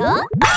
よ。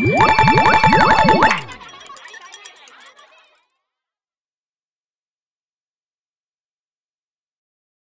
What?